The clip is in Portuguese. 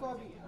sobe.